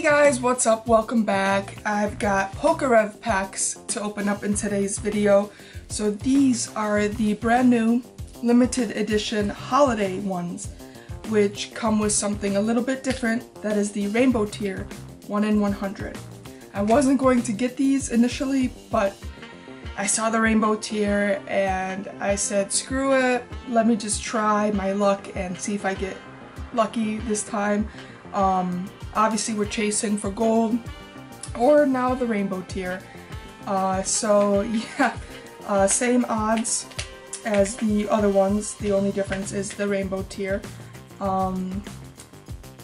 Hey guys, what's up? Welcome back. I've got Pokerev packs to open up in today's video. So these are the brand new limited edition holiday ones, which come with something a little bit different. That is the rainbow tier, 1 in 100. I wasn't going to get these initially, but I saw the rainbow tier and I said, screw it, let me just try my luck and see if I get lucky this time. Um, obviously we're chasing for gold or now the rainbow tier. Uh, so yeah, uh, same odds as the other ones. The only difference is the rainbow tier. Um,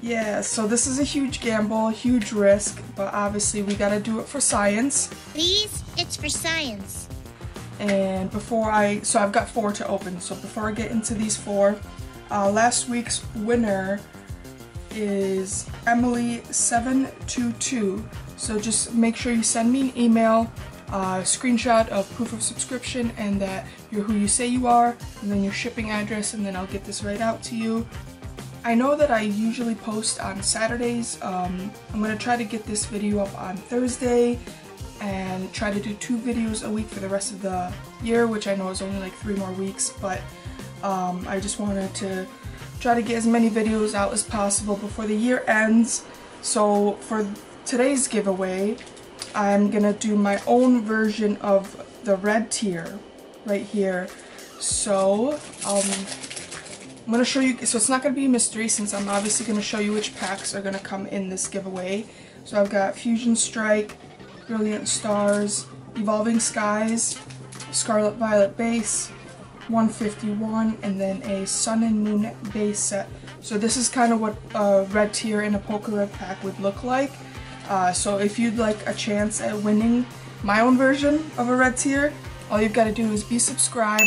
yeah, so this is a huge gamble, huge risk, but obviously we gotta do it for science. Please, it's for science. And before I, so I've got four to open, so before I get into these four, uh, last week's winner is Emily722. So just make sure you send me an email, uh, screenshot of proof of subscription and that you're who you say you are, and then your shipping address, and then I'll get this right out to you. I know that I usually post on Saturdays. Um, I'm going to try to get this video up on Thursday and try to do two videos a week for the rest of the year, which I know is only like three more weeks, but um, I just wanted to try to get as many videos out as possible before the year ends. So for today's giveaway, I'm gonna do my own version of the red tier right here. So, um, I'm gonna show you, so it's not gonna be a mystery since I'm obviously gonna show you which packs are gonna come in this giveaway. So I've got Fusion Strike, Brilliant Stars, Evolving Skies, Scarlet Violet Base, 151 and then a Sun and Moon base set. So this is kind of what a red tier in a Pokerev pack would look like. Uh, so if you'd like a chance at winning my own version of a red tier, all you've got to do is be subscribed,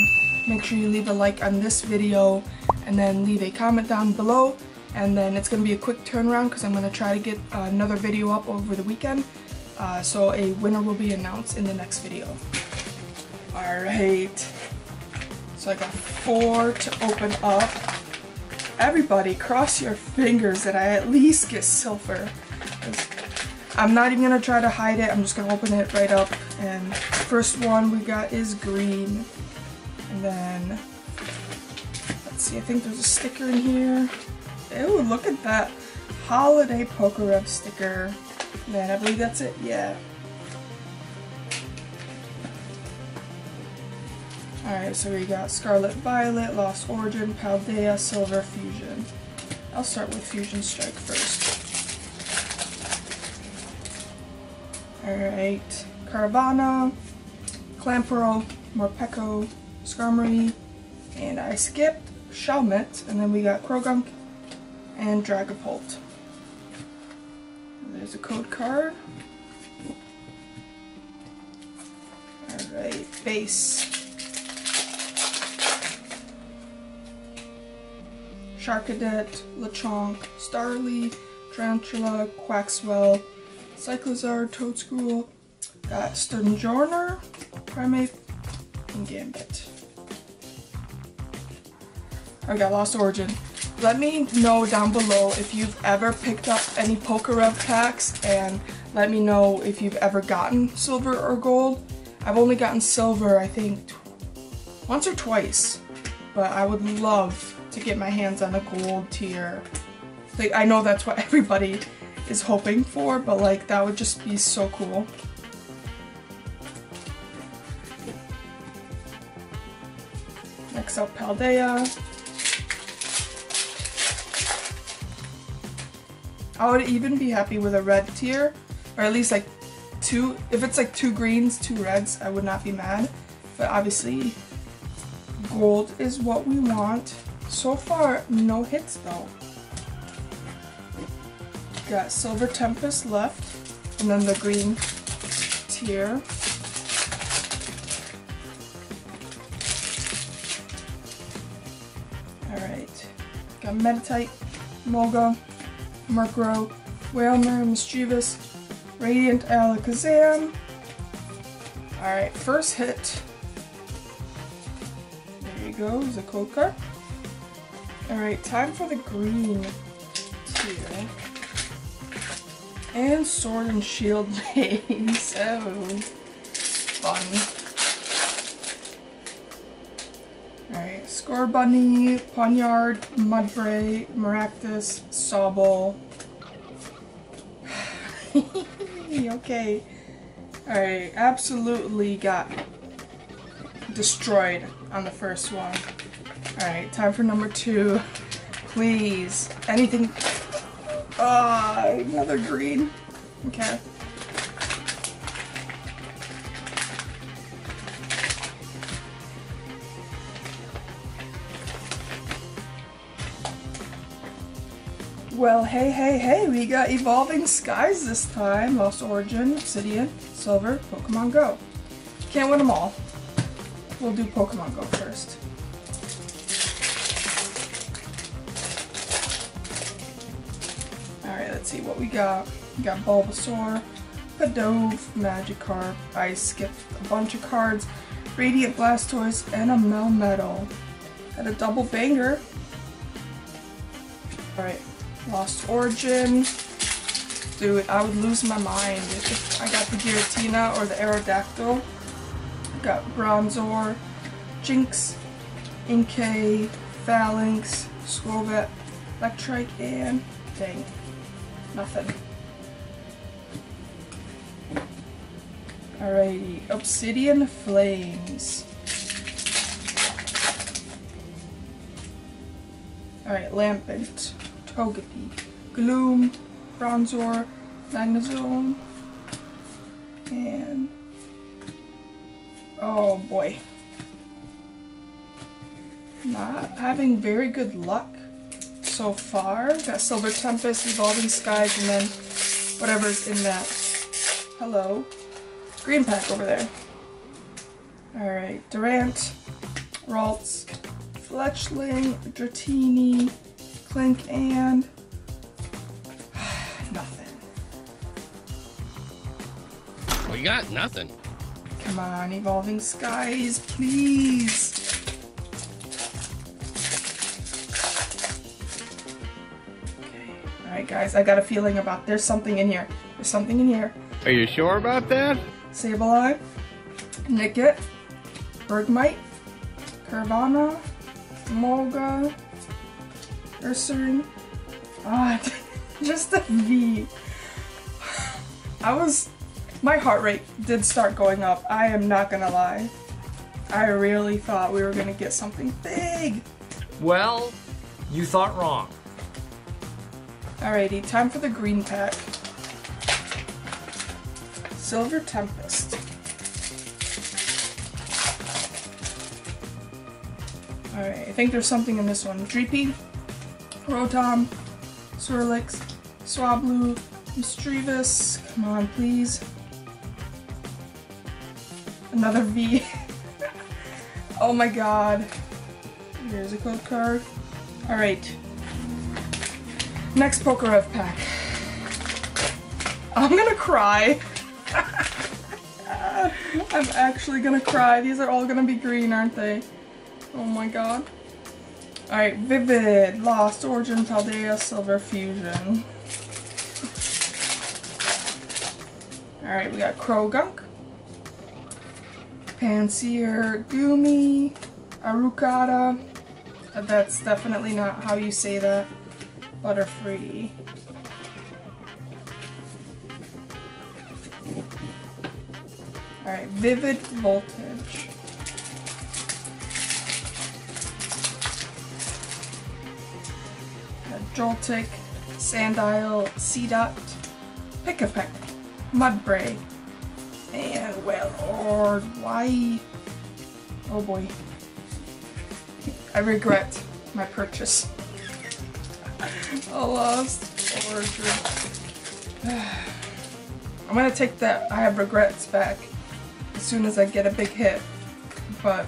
make sure you leave a like on this video, and then leave a comment down below. And then it's going to be a quick turnaround because I'm going to try to get another video up over the weekend. Uh, so a winner will be announced in the next video. Alright. So I got four to open up. Everybody, cross your fingers that I at least get silver. I'm not even gonna try to hide it. I'm just gonna open it right up. And first one we got is green. And then, let's see, I think there's a sticker in here. Ew, look at that holiday poker Pokerev sticker. Man, I believe that's it. Yeah. Alright, so we got Scarlet Violet, Lost Origin, Paldea, Silver, Fusion. I'll start with Fusion Strike first. Alright, Carvanha, Clamperl, Morpeko, Skarmory, and I skipped Shelmet, and then we got Croagunk and Dragapult. There's a code card. Alright, base. Charcadet, Lechonk, Starly, Tarountula, Quaxwell, Cyclizar, Toedscool, got Sturmjourner, Primeape, and Gambit. I got Lost Origin. Let me know down below if you've ever picked up any Pokerev packs and let me know if you've ever gotten silver or gold. I've only gotten silver, I think, once or twice, but I would love to get my hands on a gold tier. Like, I know that's what everybody is hoping for, but like, that would just be so cool. Next up, Paldea. I would even be happy with a red tier, or at least like two, if it's like two greens, two reds, I would not be mad. But obviously, gold is what we want. So far, no hits though. Got Silver Tempest left, and then the green tier. Alright, got Meditite, Moga, Murkrow, Wailmer, Mischievous, Radiant Alakazam. Alright, first hit. There you go, is a code card. Alright, time for the green tier. And Sword and Shield base. Oh, fun. Alright, Scorbunny, Pawniard, Mudbray, Maractus, Sobble. okay. Alright, absolutely got destroyed on the first one. Alright, time for number two. Please. Anything. Ah, another green. Okay. Well, hey, hey, hey, we got Evolving Skies this time. Lost Origin, Obsidian, Silver, Pokemon Go. Can't win them all. We'll do Pokemon Go first. Let's see what we got. We got Bulbasaur, Pidove, Magikarp, I skipped a bunch of cards, Radiant Blastoise, and a Melmetal. Got a double banger. Alright, Lost Origin. Dude, I would lose my mind if I got the Giratina or the Aerodactyl. Got Bronzor, Jynx, Inkay, Phalanx, Skwovet, Electrike, and dang, nothing. Alrighty, Obsidian Flames. Alright, Lampent, Togepi, Gloom, Bronzor, Magnezone, and oh boy. Not having very good luck so far. Got Silver Tempest, Evolving Skies, and then whatever's in that. Hello. Green pack over there. Alright, Durant, Ralts, Fletchling, Dratini, Klink, and nothing. Well, you got nothing. Come on, Evolving Skies, please. Alright guys, I got a feeling about there's something in here. There's something in here. Are you sure about that? Sableye, Nickit, Bergmite, Carvanha, Molga, Ursaring. Ah, just a V. I was, my heart rate did start going up. I am not gonna lie. I really thought we were gonna get something big. Well, you thought wrong. Alrighty, time for the green pack. Silver Tempest. Alright, I think there's something in this one. Dreepy, Rotom, Swirlix, Swablu, Misdreavus. Come on, please. Another V. oh my god. There's a code card. Alright. Next Pokerev pack. I'm gonna cry. I'm actually gonna cry. These are all gonna be green, aren't they? Oh my god. Alright, Vivid, Lost, Origin, Paldea, Silver, Fusion. Alright, we got Croagunk, Pansear, Goomy, Arukata. That's definitely not how you say that. Butterfree. Alright, Vivid Voltage. Joltik, Sandile, Seedot, Pikipek, Mudbray, and well, or why? Oh boy. I regret my purchase. Oh, a lost. I'm gonna take that I have regrets back as soon as I get a big hit. But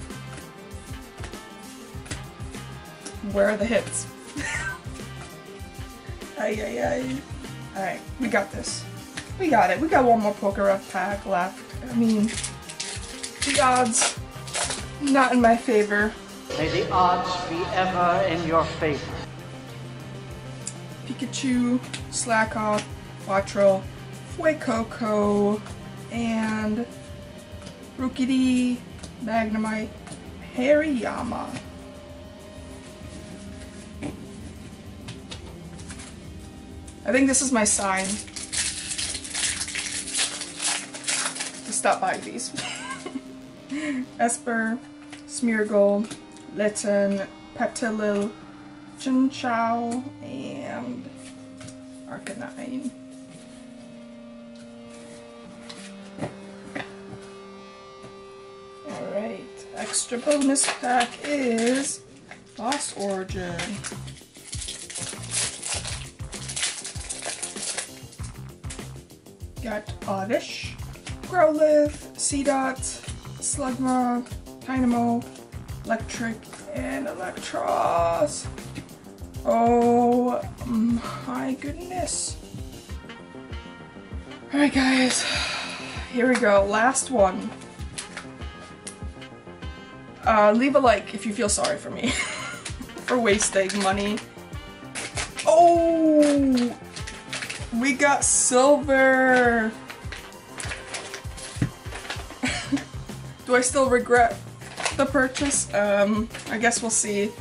where are the hits? ay ay ay. Alright, we got this. We got it. We got one more Pokerev pack left. I mean, the odds not in my favor. May the odds be ever in your favor. Pikachu, Slakoth, Quattro, Coco, and Rookidee, Magnemite, Hariyama. I think this is my sign to stop buying these. Espurr, Smeargle, Litten, Petilil, Chinchou, and Alright, extra bonus pack is Lost Origin. Got Oddish, Growlithe, Seedot, Slugma, Dynamo, Electric, and Electros. Oh my goodness. Alright guys, here we go, last one. Uh, leave a like if you feel sorry for me for wasting money. Oh! We got silver! Do I still regret the purchase? Um, I guess we'll see.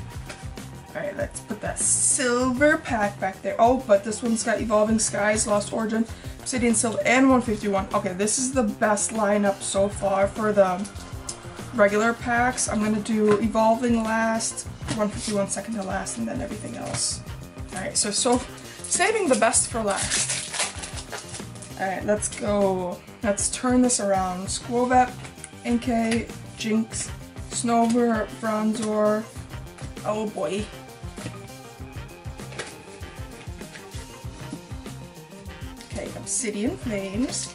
Alright, let's put that silver pack back there. Oh, but this one's got Evolving Skies, Lost Origin, Obsidian Silver, and 151. Okay, this is the best lineup so far for the regular packs. I'm gonna do Evolving last, 151 second to last, and then everything else. Alright, so, so saving the best for last. Alright, let's go. Let's turn this around. Skwovet, Inkay, Jynx, Snover, Bronzor. Oh boy. Obsidian Flames.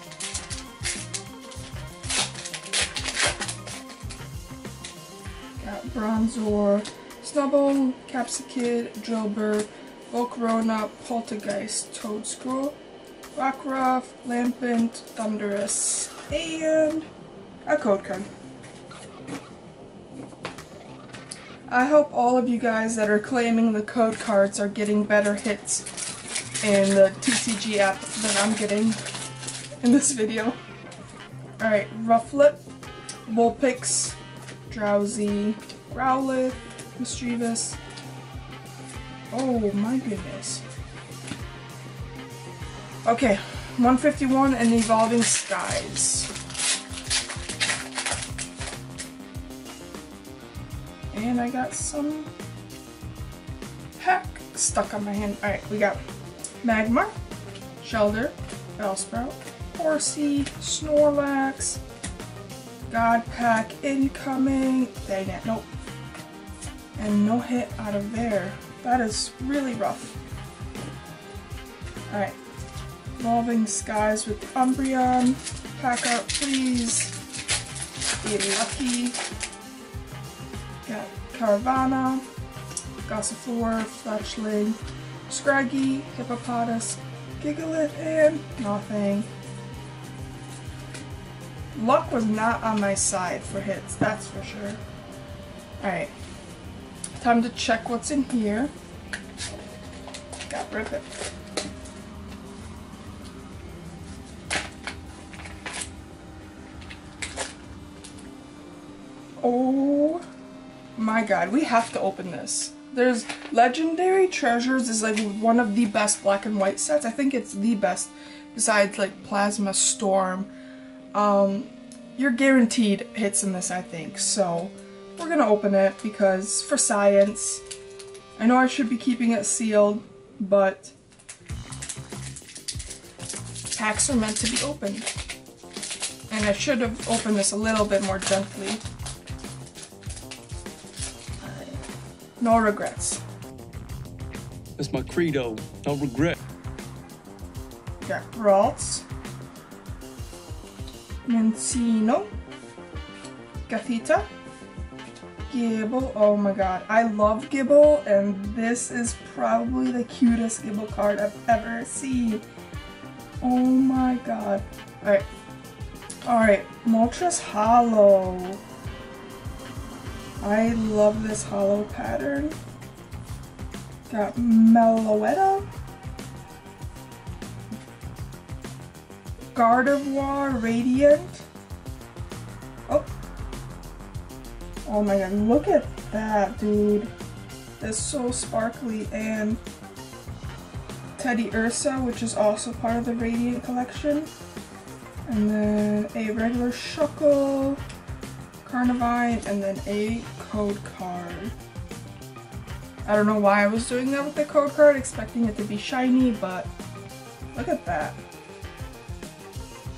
Got Bronzor, Snubbull, Capsakid, Drillbur, Volcarona, Poltergeist, Toedscool, Rockruff, Lampent, Thunderous, and a code card. I hope all of you guys that are claiming the code cards are getting better hits in the TCG app that I'm getting in this video. Alright, Rufflet, Vulpix, Drowsy, Growlithe, Mischievous. Oh my goodness. Okay, 151 and Evolving Skies. And I got some heck stuck on my hand. Alright, we got Magmar, Shellder, Bellsprout, Horsea, Snorlax, God Pack incoming. Dang it, nope. And no hit out of there. That is really rough. Alright. Evolving Skies with Umbreon. Pack up, please. Be lucky. Got Carvanha, Gossifleur, Fletchling, Scraggy, Hippopotas, Gigalith, and nothing. Luck was not on my side for hits, that's for sure. Alright. Time to check what's in here. Got rip it. Oh my god, we have to open this. There's Legendary Treasures is like one of the best black and white sets. I think it's the best besides like Plasma Storm. Um, you're guaranteed hits in this, I think. So we're gonna open it because for science. I know I should be keeping it sealed, but packs are meant to be opened. And I should have opened this a little bit more gently. No regrets. That's my credo. No regret. Got Ralts, Minccino, Gothita, Gible. Oh my god, I love Gible, and this is probably the cutest Gible card I've ever seen. Oh my god. Alright. Alright, Moltres Hollow. I love this hollow pattern. Got Meloetta. Gardevoir Radiant. Oh. Oh my god, look at that, dude. That's so sparkly. And Teddiursa, which is also part of the Radiant collection. And then a regular Shuckle, Carnivine, and then a code card. I don't know why I was doing that with the code card, expecting it to be shiny, but look at that.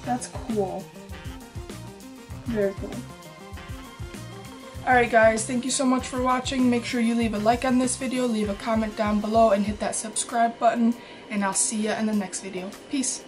That's cool. Very cool. Alright guys, thank you so much for watching. Make sure you leave a like on this video, leave a comment down below, and hit that subscribe button. And I'll see you in the next video. Peace.